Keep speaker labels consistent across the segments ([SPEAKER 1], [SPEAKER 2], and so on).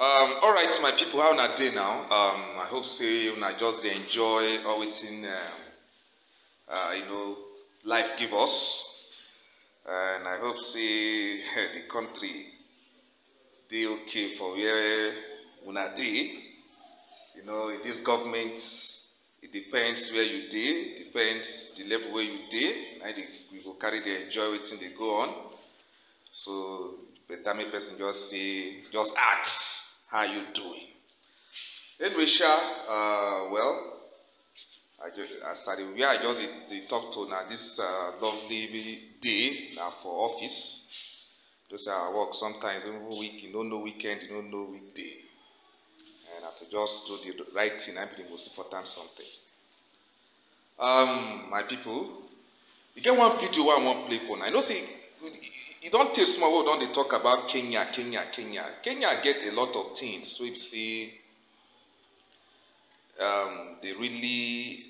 [SPEAKER 1] Um, all right, my people, how na day now? Um, I hope say una just enjoy wetin um, uh, you know life give us, and I hope say the country dey okay for where una dey. You know, this government, it depends where you dey, depends the level where you dey. Na we go carry dey enjoy wetin dey go on. So better make person just say, just ask, how you doing? Anyway, Sha, uh, well, I just, I dey where I just dey talk to now this uh, lovely day now for office. Just I work sometimes even week, you don't know weekend, you don't know weekday. And I have to just do the right thing, I be the most important something. Um, my people, you get one video I wan play for now. I know say e don take small wey we don dey talk about Kenya, Kenya, Kenya. Kenya get a lot of things wey be say um, they really,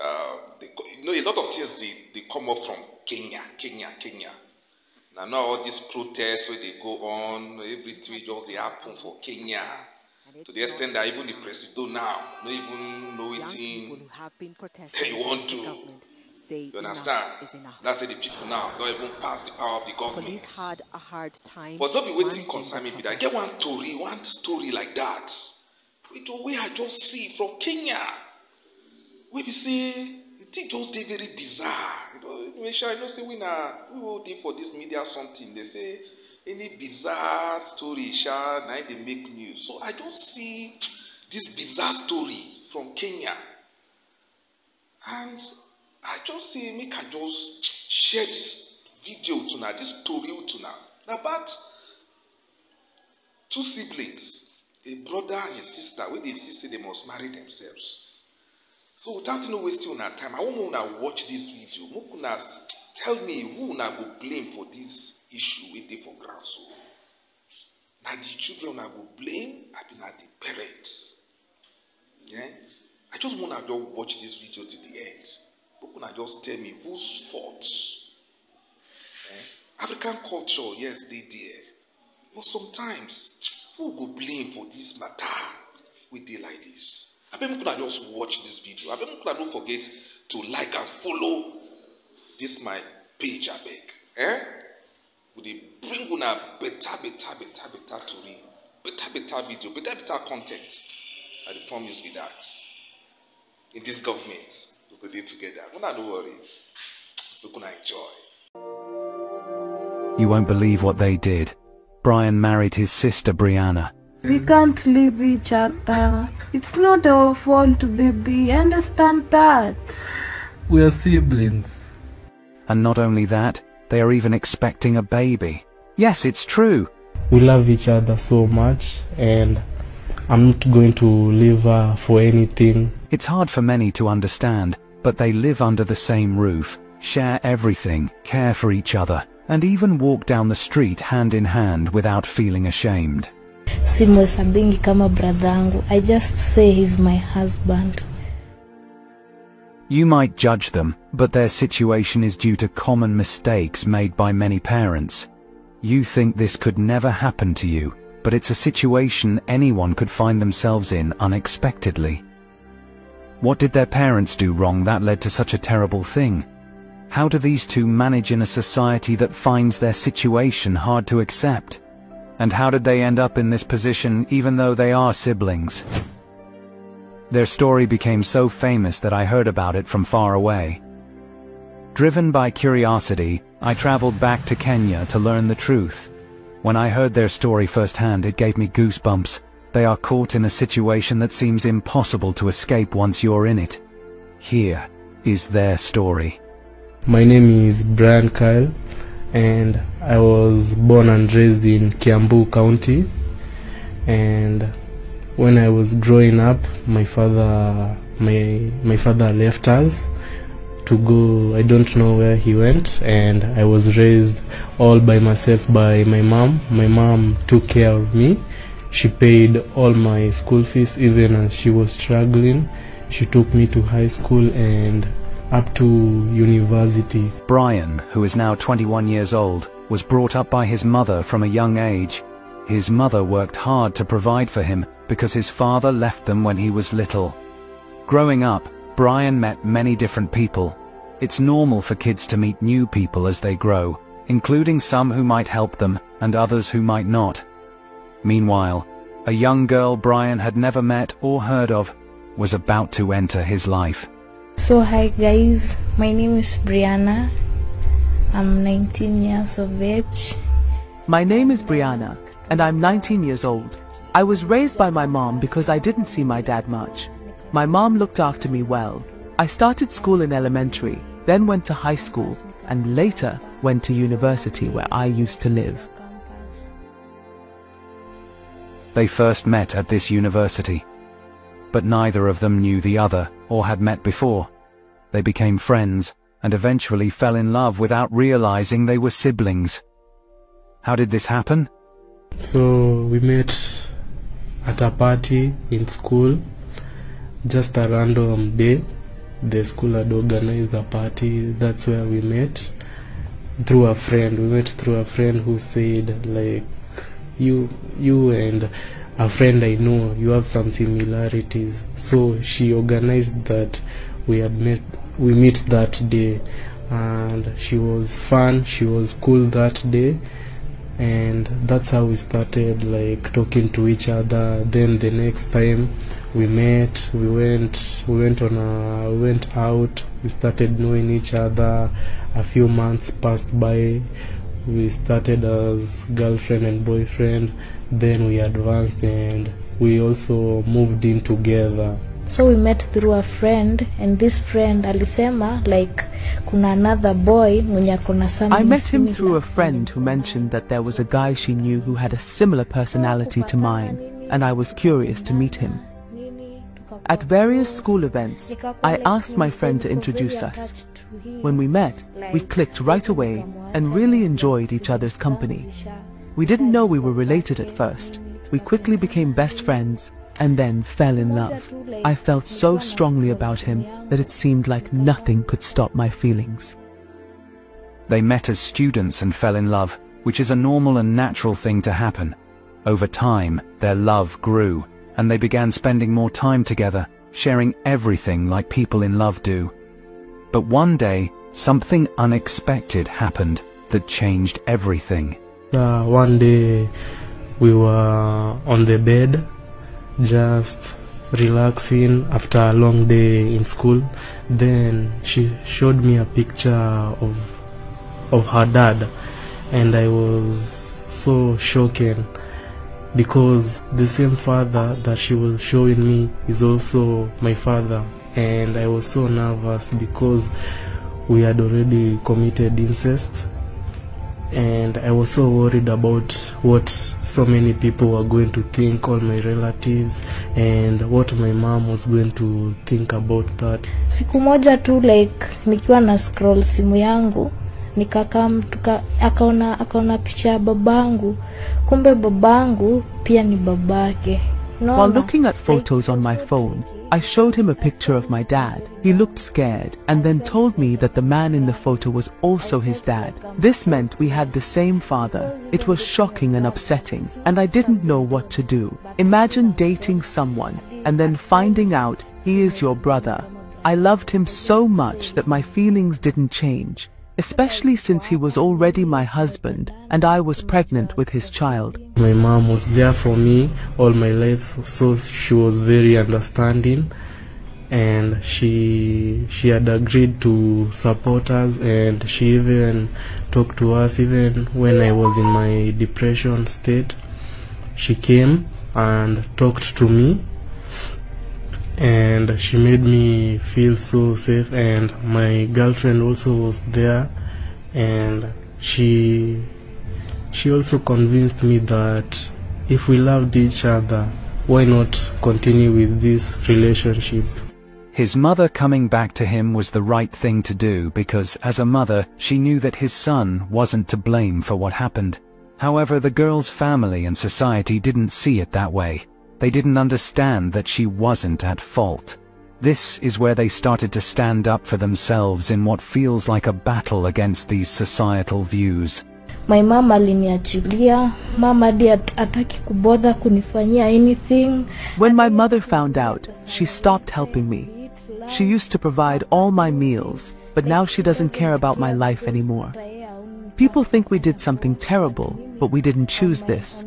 [SPEAKER 1] uh, they, you know, a lot of things they, they come up from Kenya, Kenya, Kenya. Now, now all these protests where they go on, everything wey just dey happen for Kenya. To the extent that even the president now no even know
[SPEAKER 2] Young people
[SPEAKER 1] wetin
[SPEAKER 2] who have been protesting
[SPEAKER 1] Hey, you want to-
[SPEAKER 2] government say
[SPEAKER 1] you
[SPEAKER 2] enough
[SPEAKER 1] understand.
[SPEAKER 2] is enough.
[SPEAKER 1] That's say the people now don't even pass the power of the government.
[SPEAKER 2] Police had a hard time.
[SPEAKER 1] But don't be waiting concern me be that. I get one story, one story like that. The way I just see from Kenya. We say the thing just dey very bizarre. You know, anyway, sha, you know, say we na we will dey for this media something. They say any bizarre story, sha, na they make news. So I just see this bizarre story from Kenya. And I just say make I just share this video to now, this story to now. About two siblings, a brother and a sister, wey dey see say they must marry themselves. So without no wasting una time, I wan make una watch this video. Make una tell me who una go blame for this issue wey dey for ground so. Na the children una go blame, abi na the parents? Yeah? I just wanna just watch this video till the end. Make una just tell me whose fault. Eh? African culture, yes, dey there. But sometimes, who go blame for this matter wey dey like this? Abeg make una just watch this video. Abeg make una no forget to like and follow this my page abeg. Eh? We dey bring una better, better, better, better tori, better, better video, better, better content. I promise be that. In this government, we go dey together. Una no worry. Make una enjoy.
[SPEAKER 3] You won't believe what they did. Brian married his sister Brianna.
[SPEAKER 4] We can't leave each other. It's not our fault, baby. Understand that.
[SPEAKER 5] We are siblings.
[SPEAKER 3] And not only that, they are even expecting a baby. Yes, it's true.
[SPEAKER 5] We love each other so much, and I'm not going to leave her for anything.
[SPEAKER 3] It's hard for many to understand, but they live under the same roof, share everything, care for each other, and even walk down the street hand in hand without feeling ashamed.
[SPEAKER 6] simhesabingi kama bradhangu i just say he's my husband
[SPEAKER 3] You might judge them, but their situation is due to common mistakes made by many parents. You think this could never happen to you, but it's a situation anyone could find themselves in unexpectedly. What did their parents do wrong that led to such a terrible thing? How do these two manage in a society that finds their situation hard to accept? And how did they end up in this position even though they are siblings? Their story became so famous that I heard about it from far away. Driven by curiosity, I traveled back to Kenya to learn the truth. When I heard their story firsthand, it gave me goosebumps. They are caught in a situation that seems impossible to escape once you're in it. Here is their story.
[SPEAKER 5] My name is Brian Kyle, and I was born and raised in Kiambu County. And when I was growing up, my father, my my father left us to go. I don't know where he went, and I was raised all by myself by my mom. My mom took care of me. She paid all my school fees, even as she was struggling. She took me to high school and up to university.
[SPEAKER 3] Brian, who is now 21 years old, was brought up by his mother from a young age. His mother worked hard to provide for him because his father left them when he was little. Growing up, Brian met many different people. It's normal for kids to meet new people as they grow, including some who might help them and others who might not. Meanwhile, a young girl Brian had never met or heard of was about to enter his life.
[SPEAKER 6] So hi guys, my name is Brianna. I'm 19 years of age.
[SPEAKER 7] My name is Brianna, and I'm 19 years old. I was raised by my mom because I didn't see my dad much. My mom looked after me well. I started school in elementary, then went to high school, and later went to university where I used to live.
[SPEAKER 3] They first met at this university. But neither of them knew the other or had met before. They became friends and eventually fell in love without realizing they were siblings. How did this happen?
[SPEAKER 5] So we met at a party in school, just a random day. The school had organized a party. That's where we met through a friend. We met through a friend who said like you you and a friend I know you have some similarities. So she organized that we had met we meet that day. And she was fun, she was cool that day. And that's how we started like talking to each other. Then the next time we met we went we went on a we went out. We started knowing each other. A few months passed by we started as girlfriend and boyfriend then we advanced and we also moved in together
[SPEAKER 6] So we met through a friend and this friend alisema like kuna another boy mwenye akona something
[SPEAKER 7] I met him through a friend who mentioned that there was a guy she knew who had a similar personality to mine, and I was curious to meet him. At various school events, I asked my friend to introduce us. When we met, we clicked right away and really enjoyed each other's company. We didn't know we were related at first. We quickly became best friends and then fell in love. I felt so strongly about him that it seemed like nothing could stop my feelings.
[SPEAKER 3] They met as students and fell in love, which is a normal and natural thing to happen. Over time, their love grew, and they began spending more time together, sharing everything like people in love do. But one day, something unexpected happened that changed everything.
[SPEAKER 5] uh, one day we were on the bed just relaxing after a long day in school then she showed me a picture of of her dad and i was so shaken because the same father that she was showing me is also my father and i was so nervous because we had already committed incest. And I was so worried about what so many people were going to think, all my relatives, and what my mom was going to think about that.
[SPEAKER 6] siku moja tu like nikiwa na scroll simu yangu nikakam tuka akaona akaona picha ya babangu. Kumbe babangu pia ni babake
[SPEAKER 7] While looking at photos on my phone. I showed him a picture of my dad. He looked scared and then told me that the man in the photo was also his dad. This meant we had the same father. It was shocking and upsetting, and I didn't know what to do. Imagine dating someone and then finding out he is your brother. I loved him so much that my feelings didn't change, especially since he was already my husband and I was pregnant with his child.
[SPEAKER 5] My mom was there for me all my life, so she was very understanding, and she she had agreed to support us, and she even talked to us even when I was in my depression state. She came and talked to me and she made me feel so safe and my girlfriend also was there and she she also convinced me that if we loved each other why not continue with this relationship
[SPEAKER 3] His mother coming back to him was the right thing to do because, as a mother, she knew that his son wasn't to blame for what happened. However, the girl's family and society didn't see it that way. They didn't understand that she wasn't at fault. This is where they started to stand up for themselves in what feels like a battle against these societal views.
[SPEAKER 6] my mom aliniachilia mama hadi hat- kubodha kunifanyia anything
[SPEAKER 7] When my mother found out, she stopped helping me. She used to provide all my meals, but now she doesn't care about my life anymore. People think we did something terrible, but we didn't choose this.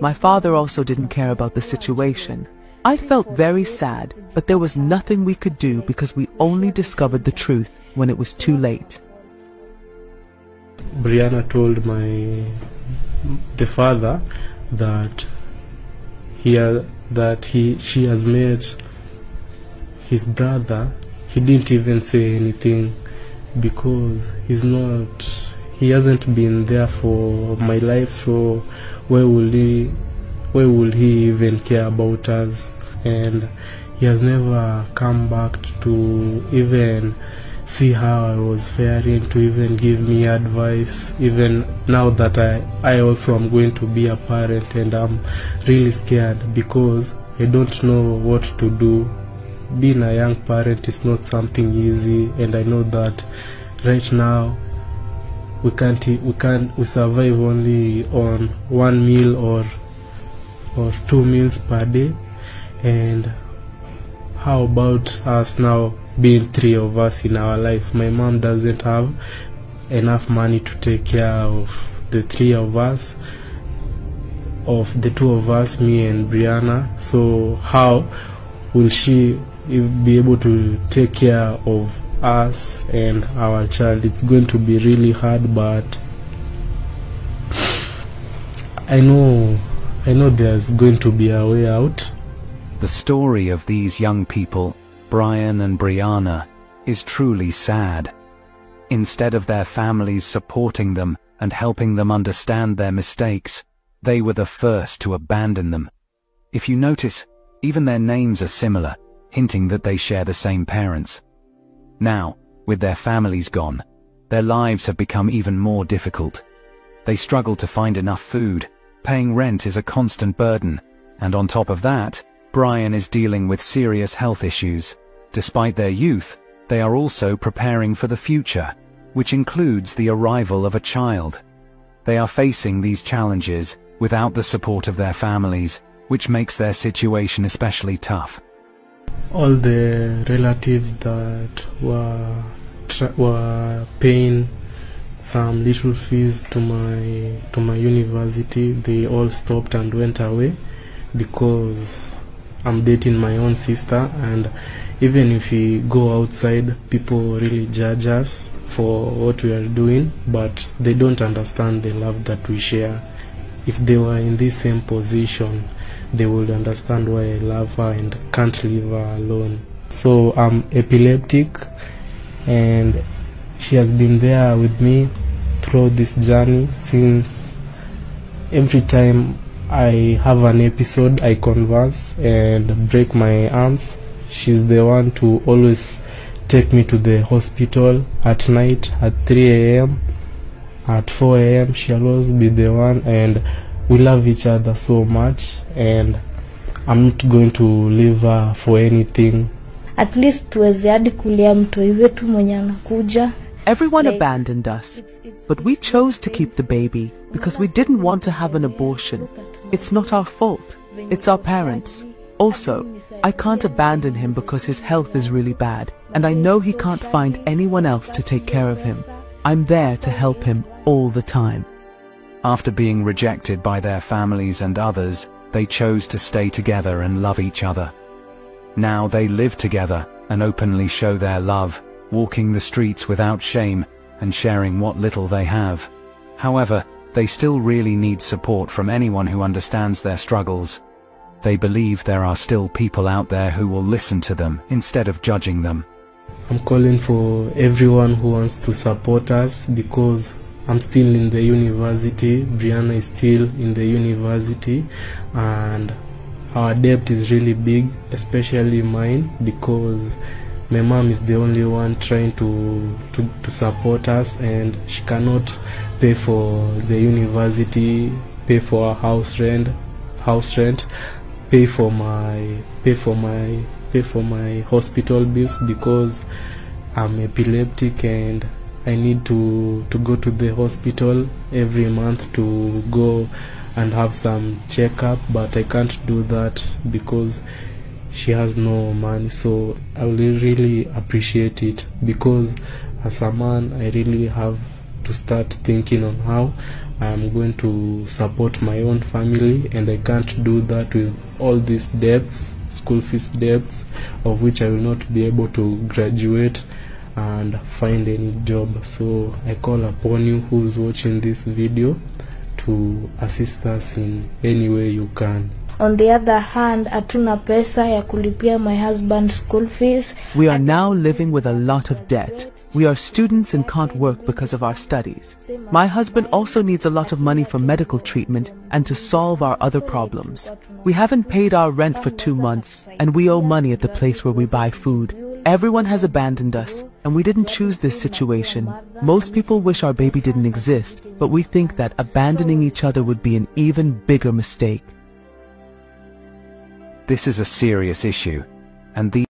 [SPEAKER 7] My father also didn't care about the situation. I felt very sad, but there was nothing we could do because we only discovered the truth when it was too late.
[SPEAKER 5] Brianna told my the father that he that he she has met his brother. He didn't even say anything because he's not he hasn't been there for my life so why will he why will he even care about us? And he has never come back to even see how I was faring to even give me advice. Even now that I, I also am going to be a parent and I'm really scared because I don't know what to do. Being a young parent is not something easy and I know that right now we can't we can't we survive only on one meal or or two meals per day. And how about us now being three of us in our life? My mom doesn't have enough money to take care of the three of us of the two of us me and brianna. So how will she be able to take care of us and our child it's going to be really hard but i know i know there's going to be a way out
[SPEAKER 3] The story of these young people, Brian and Brianna, is truly sad. Instead of their families supporting them and helping them understand their mistakes, they were the first to abandon them. If you notice, even their names are similar, hinting that they share the same parents. Now, with their families gone, their lives have become even more difficult. They struggle to find enough food, paying rent is a constant burden, and on top of that, Brian is dealing with serious health issues. Despite their youth, they are also preparing for the future, which includes the arrival of a child. They are facing these challenges without the support of their families, which makes their situation especially tough.
[SPEAKER 5] All the relatives that were were paying some little fees to my to my university they all stopped and went away because I'm dating my own sister and even if we go outside people really judge us for what we are doing but they don't understand the love that we share. If they were in this same position they would understand why I love her and can't leave her alone. So I'm epileptic and she has been there with me through this journey since every time I have an episode I converse and break my arms. She's the one to always take me to the hospital at night at 3 a.m. At 4 a.m. she'll always be the one and we love each other so much and I'm not going to leave her for anything.
[SPEAKER 6] at least tuweze hadi kulia mtoi wetu mwenye anakuja
[SPEAKER 7] Everyone
[SPEAKER 6] Like,
[SPEAKER 7] abandoned us,
[SPEAKER 6] it's- it's-
[SPEAKER 7] but we chose to keep the baby because we didn't want to have an abortion. It's not our fault. It's our parents. Also, I can't abandon him because his health is really bad, and I know he can't find anyone else to take care of him. I'm there to help him all the time.
[SPEAKER 3] After being rejected by their families and others, they chose to stay together and love each other. Now they live together and openly show their love, walking the streets without shame and sharing what little they have. However, they still really need support from anyone who understands their struggles. They believe there are still people out there who will listen to them instead of judging them.
[SPEAKER 5] I'm calling for everyone who wants to support us because I'm still in the university. Brianna is still in the university, and our debt is really big, especially mine because my mom is the only one trying to, to, to support us, and she cannot pay for the university, pay for our house rent, house rent, pay for my pay for my pay for my hospital bills because I'm epileptic and I need to to go to the hospital every month to go and have some checkup, but I can't do that because she has no money. So I will really appreciate it because as a man, I really have to start thinking on how I'm going to support my own family, and I can't do that with all these debts, school fees debts, of which I will not be able to graduate and find any job. So I call upon you who's watching this video to assist us in any way you can.
[SPEAKER 6] on the other hand hatuna pesa ya kulipia my husband's school fees
[SPEAKER 7] We are now living with a lot of debt. We are students and can't work because of our studies. My husband also needs a lot of money for medical treatment and to solve our other problems. We haven't paid our rent for two months and we owe money at the place where we buy food. Everyone has abandoned us and we didn't choose this situation. Most people wish our baby didn't exist, but we think that abandoning each other would be an even bigger mistake.
[SPEAKER 3] This is a serious issue, and the